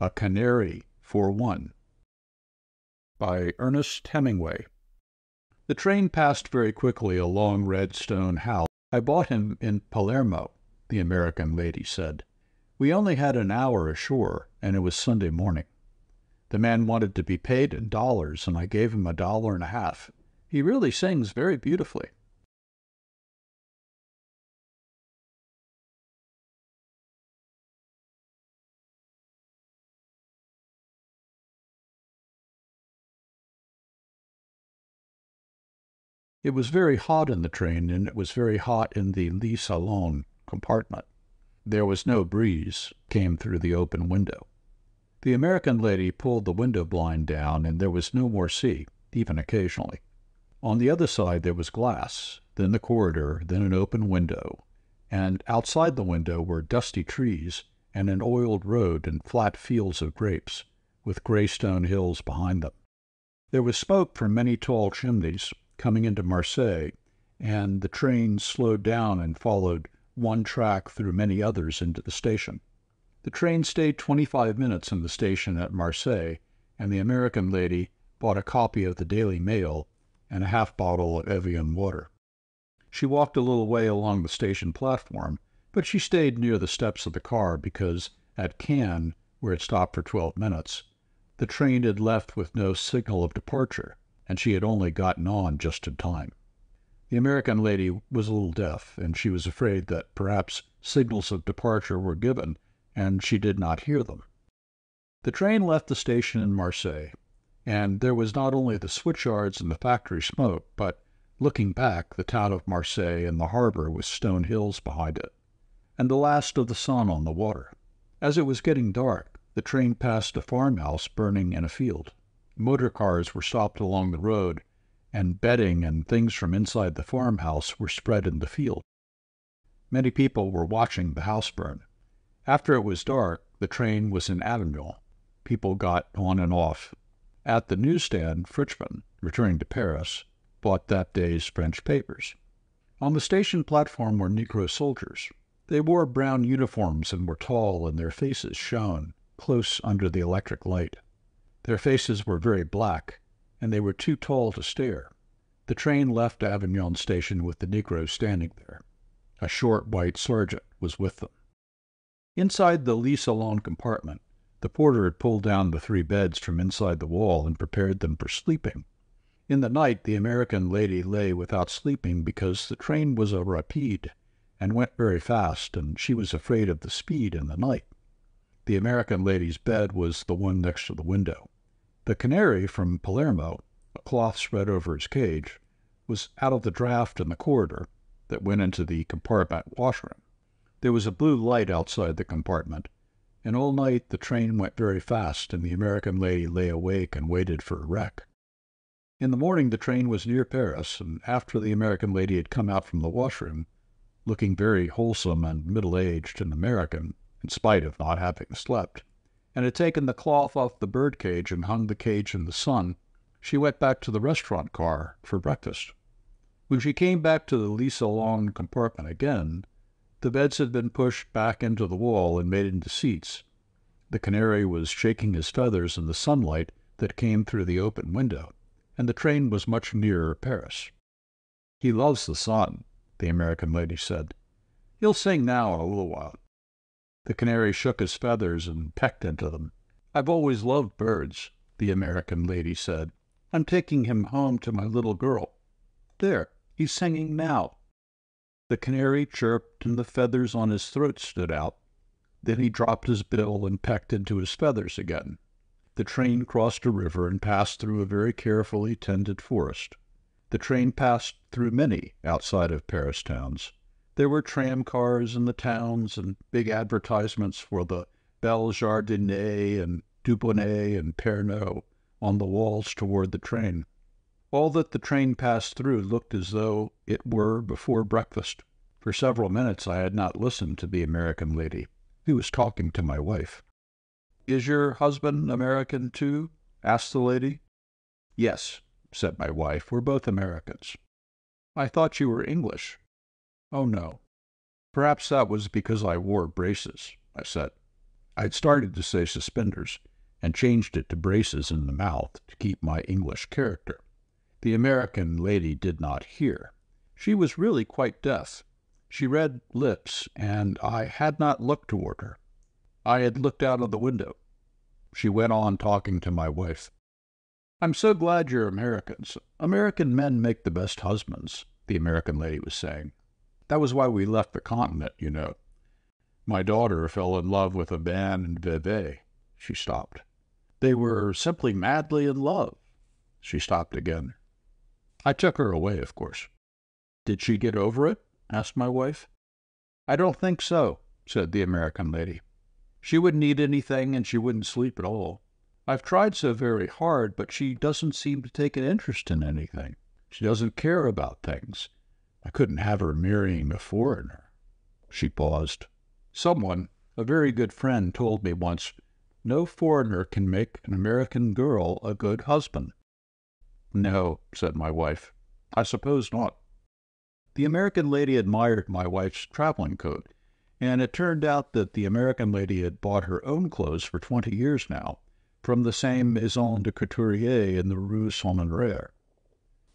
A Canary for One by Ernest Hemingway. The train passed very quickly a long red stone house. I bought him in Palermo, the American lady said. We only had an hour ashore, and it was Sunday morning. The man wanted to be paid in dollars, and I gave him a dollar and a half. He really sings very beautifully. It was very hot in the train, and it was very hot in the lit salon compartment. There was no breeze came through the open window. The American lady pulled the window blind down, and there was no more sea, even occasionally. On the other side there was glass, then the corridor, then an open window, and outside the window were dusty trees and an oiled road and flat fields of grapes, with gray stone hills behind them. There was smoke from many tall chimneys, coming into Marseilles, and the train slowed down and followed one track through many others into the station. The train stayed twenty five minutes in the station at Marseilles, and the American lady bought a copy of the Daily Mail and a half bottle of Evian water. She walked a little way along the station platform, but she stayed near the steps of the car because at Cannes, where it stopped for twelve minutes, the train had left with no signal of departure and she had only gotten on just in time. The American lady was a little deaf, and she was afraid that perhaps signals of departure were given, and she did not hear them. The train left the station in Marseilles, and there was not only the switchyards and the factory smoke, but, looking back, the town of Marseilles and the harbor with stone hills behind it, and the last of the sun on the water. As it was getting dark, the train passed a farmhouse burning in a field. Motor cars were stopped along the road, and bedding and things from inside the farmhouse were spread in the field. Many people were watching the house burn. After it was dark, the train was in Avignon. People got on and off. At the newsstand, Frenchman, returning to Paris, bought that day's French papers. On the station platform were Negro soldiers. They wore brown uniforms and were tall, and their faces shone close under the electric light. Their faces were very black, and they were too tall to stare. The train left Avignon station with the Negroes standing there. A short white sergeant was with them. Inside the lit salon compartment, the porter had pulled down the three beds from inside the wall and prepared them for sleeping. In the night, the American lady lay without sleeping because the train was a rapide and went very fast, and she was afraid of the speed in the night. The American lady's bed was the one next to the window. The canary from Palermo, a cloth spread over his cage, was out of the draft in the corridor that went into the compartment washroom. There was a blue light outside the compartment, and all night the train went very fast, and the American lady lay awake and waited for a wreck. In the morning the train was near Paris, and after the American lady had come out from the washroom, looking very wholesome and middle aged and American, in spite of not having slept, and had taken the cloth off the bird cage and hung the cage in the sun, she went back to the restaurant car for breakfast. When she came back to the lit salon compartment again, the beds had been pushed back into the wall and made into seats. The canary was shaking his feathers in the sunlight that came through the open window, and the train was much nearer Paris. He loves the sun, the American lady said. He'll sing now in a little while. The canary shook his feathers and pecked into them. I've always loved birds, the American lady said. I'm taking him home to my little girl. There, he's singing now. The canary chirped and the feathers on his throat stood out. Then he dropped his bill and pecked into his feathers again. The train crossed a river and passed through a very carefully tended forest. The train passed through many outside of Paris towns. There were tram cars in the towns and big advertisements for the Belle and Dubonnet and Pernod on the walls toward the train. All that the train passed through looked as though it were before breakfast. For several minutes I had not listened to the American lady, who was talking to my wife. Is your husband American too? asked the lady. Yes, said my wife. We're both Americans. I thought you were English. Oh, no. Perhaps that was because I wore braces, I said. I'd started to say suspenders and changed it to braces in the mouth to keep my English character. The American lady did not hear. She was really quite deaf. She read lips, and I had not looked toward her. I had looked out of the window. She went on talking to my wife. I'm so glad you're Americans. American men make the best husbands, the American lady was saying. That was why we left the continent, you know. My daughter fell in love with a man in Vevey. She stopped. They were simply madly in love. She stopped again. I took her away, of course. Did she get over it? asked my wife. I don't think so, said the American lady. She wouldn't eat anything and she wouldn't sleep at all. I've tried so very hard, but she doesn't seem to take an interest in anything. She doesn't care about things. I couldn't have her marrying a foreigner. She paused. Someone, a very good friend, told me once, no foreigner can make an American girl a good husband. No, said my wife. I suppose not. The American lady admired my wife's traveling coat, and it turned out that the American lady had bought her own clothes for twenty years now from the same Maison de Couturier in the Rue Saint Honore.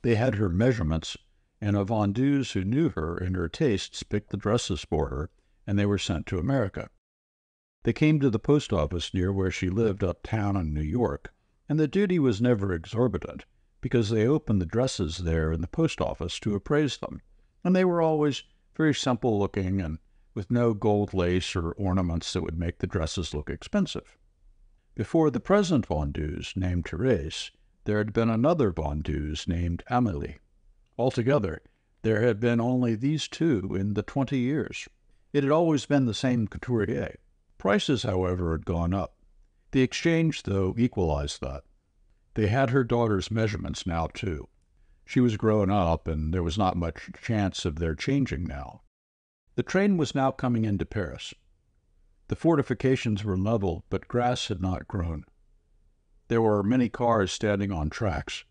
They had her measurements, and a vendeuse who knew her and her tastes picked the dresses for her, and they were sent to America. They came to the post office near where she lived uptown in New York, and the duty was never exorbitant, because they opened the dresses there in the post office to appraise them and they were always very simple looking and with no gold lace or ornaments that would make the dresses look expensive. Before the present vendeuse, named Therese, there had been another vendeuse named Amélie. Altogether, there had been only these two in the twenty years. It had always been the same couturier. Prices, however, had gone up. The exchange, though, equalized that. They had her daughter's measurements now, too. She was grown up, and there was not much chance of their changing now. The train was now coming into Paris. The fortifications were level, but grass had not grown. There were many cars standing on tracks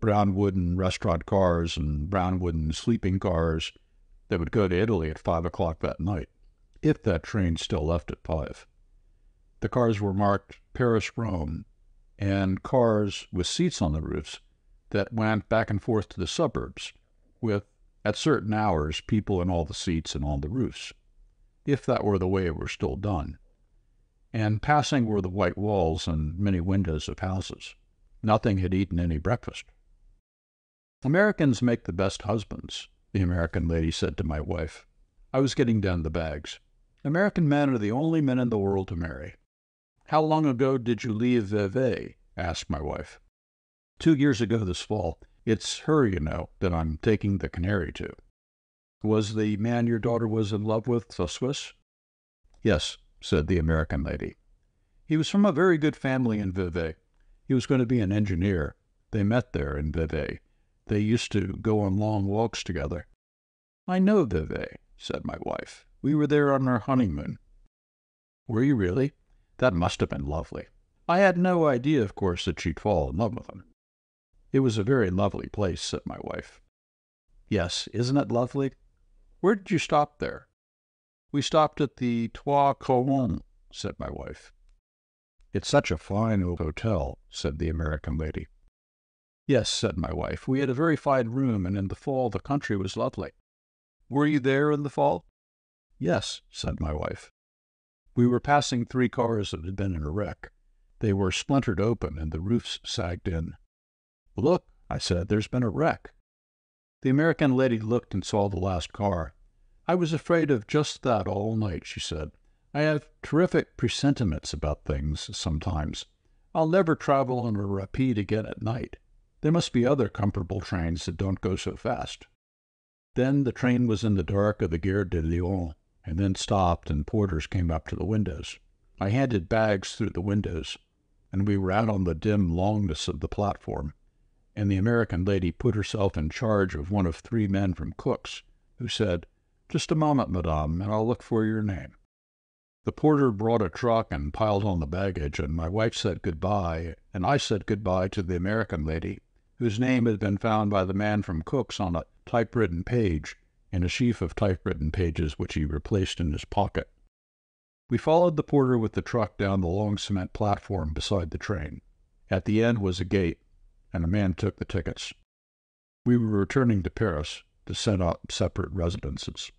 brown wooden restaurant cars and brown wooden sleeping cars that would go to Italy at five o'clock that night, if that train still left at five. The cars were marked Paris Rome, and cars with seats on the roofs that went back and forth to the suburbs, with, at certain hours, people in all the seats and on the roofs, if that were the way it were still done. And passing were the white walls and many windows of houses. Nothing had eaten any breakfast. Americans make the best husbands, the American lady said to my wife. I was getting down the bags. American men are the only men in the world to marry. How long ago did you leave Vevey? asked my wife two years ago this fall. It's her, you know, that I'm taking the canary to. Was the man your daughter was in love with a Swiss? Yes, said the American lady. He was from a very good family in Vevey. He was going to be an engineer. They met there in Vevey. They used to go on long walks together. I know Vevey, said my wife. We were there on our honeymoon. Were you really? That must have been lovely. I had no idea, of course, that she'd fall in love with him. It was a very lovely place, said my wife. Yes, isn't it lovely? Where did you stop there? We stopped at the Trois Couronnes, said my wife. It's such a fine old hotel, said the American lady. Yes, said my wife. We had a very fine room, and in the fall the country was lovely. Were you there in the fall? Yes, said my wife. We were passing three cars that had been in a wreck. They were splintered open, and the roofs sagged in. Look, I said, there's been a wreck. The American lady looked and saw the last car. I was afraid of just that all night, she said. I have terrific presentiments about things sometimes. I'll never travel on a rapide again at night. There must be other comfortable trains that don't go so fast. Then the train was in the dark of the Gare de Lyon, and then stopped, and porters came up to the windows. I handed bags through the windows, and we were out on the dim longness of the platform and the American lady put herself in charge of one of three men from Cook's, who said, Just a moment, madame, and I'll look for your name. The porter brought a truck and piled on the baggage, and my wife said good-bye, and I said good-bye to the American lady, whose name had been found by the man from Cook's on a typewritten page in a sheaf of typewritten pages which he replaced in his pocket. We followed the porter with the truck down the long cement platform beside the train. At the end was a gate, and a man took the tickets. We were returning to Paris to set up separate residences.